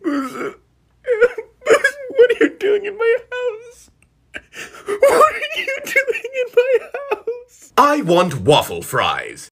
What are you doing in my house? What are you doing in my house? I want waffle fries.